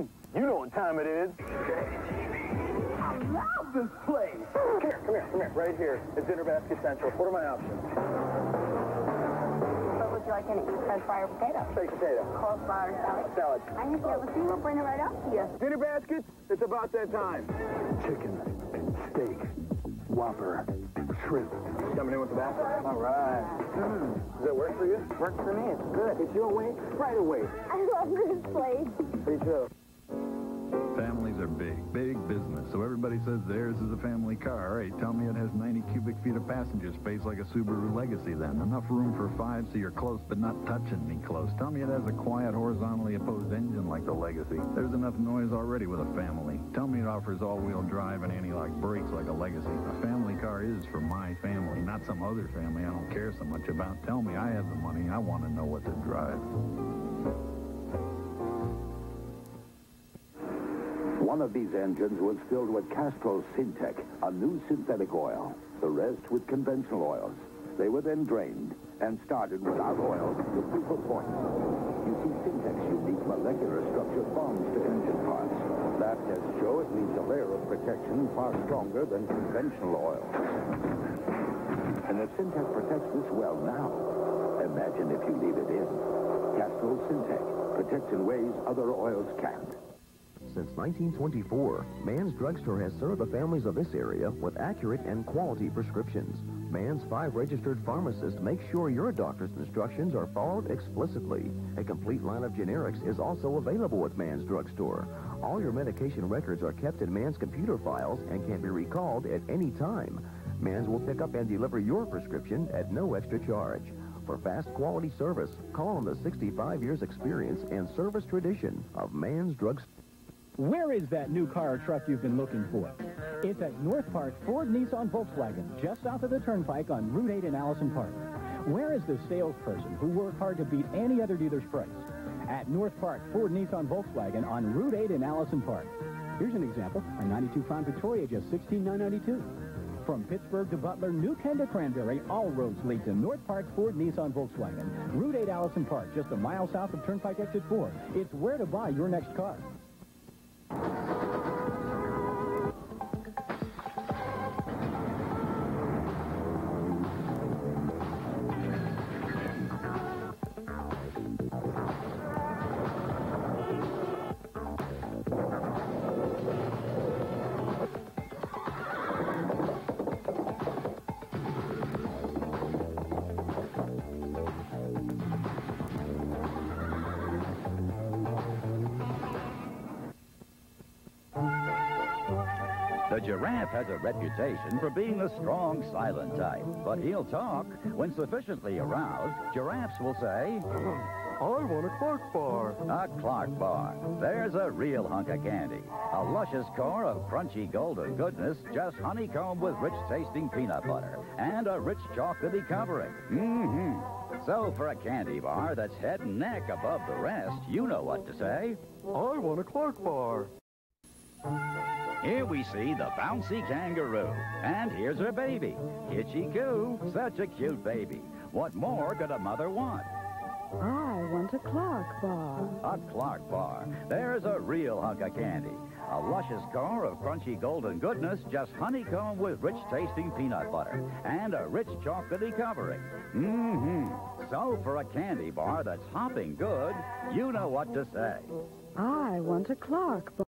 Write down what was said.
Hmm, you know what time it is. I love this place. Come here, come here, come here. Right here. It's Dinner Basket Central. What are my options? What would you like to eat? French fry or potato? Baked potato. Coleslaw or salad? Salad. I need to have a see. We'll bring it right up to you. Dinner baskets? It's about that time. Chicken and steak. Whopper. Shrimp. Coming in with the basket? All right. Mm. Does that work for you? Works for me. It's good. It's your way, right away. I love this place. Me too. Families are big, big business, so everybody says theirs is a family car. Hey, tell me it has 90 cubic feet of passenger space like a Subaru Legacy then. Enough room for five so you're close but not touching me close. Tell me it has a quiet, horizontally opposed engine like the Legacy. There's enough noise already with a family. Tell me it offers all-wheel drive and anti-lock brakes like a Legacy. A family car is for my family, not some other family I don't care so much about. Tell me I have the money. I want to know what to drive. One of these engines was filled with Castrol Syntec, a new synthetic oil. The rest with conventional oils. They were then drained and started without oil to proof of point. You see, Syntec's unique molecular structure bonds to engine parts. Lab tests show it leaves a layer of protection far stronger than conventional oils. And if Syntec protects this well now, imagine if you leave it in. Castrol Syntec protects in ways other oils can't. Since 1924, Mann's Drugstore has served the families of this area with accurate and quality prescriptions. Mann's five registered pharmacists make sure your doctor's instructions are followed explicitly. A complete line of generics is also available at Mann's Drugstore. All your medication records are kept in Mann's computer files and can be recalled at any time. Mann's will pick up and deliver your prescription at no extra charge. For fast quality service, call on the 65 years experience and service tradition of Mann's Drugstore. Where is that new car or truck you've been looking for? It's at North Park Ford Nissan Volkswagen, just south of the Turnpike on Route 8 in Allison Park. Where is the salesperson who worked hard to beat any other dealer's price? At North Park Ford Nissan Volkswagen on Route 8 in Allison Park. Here's an example, a 92 Crown Victoria, just 16,992. From Pittsburgh to Butler, New Ken to Cranberry, all roads lead to North Park Ford Nissan Volkswagen. Route 8 Allison Park, just a mile south of Turnpike Exit 4. It's where to buy your next car. The giraffe has a reputation for being the strong, silent type, but he'll talk. When sufficiently aroused, giraffes will say, I want a Clark bar. a Clark bar. There's a real hunk of candy. A luscious core of crunchy golden goodness, just honeycombed with rich-tasting peanut butter, and a rich chocolatey covering. Mm-hmm. So for a candy bar that's head and neck above the rest, you know what to say. I want a Clark bar. Here we see the bouncy kangaroo. And here's her baby. Itchy Coo, such a cute baby. What more could a mother want? I want a Clark bar. A Clark bar. There's a real hunk of candy. A luscious core of crunchy golden goodness, just honeycomb with rich-tasting peanut butter. And a rich chocolatey covering. Mm-hmm. So for a candy bar that's hopping good, you know what to say. I want a Clark bar.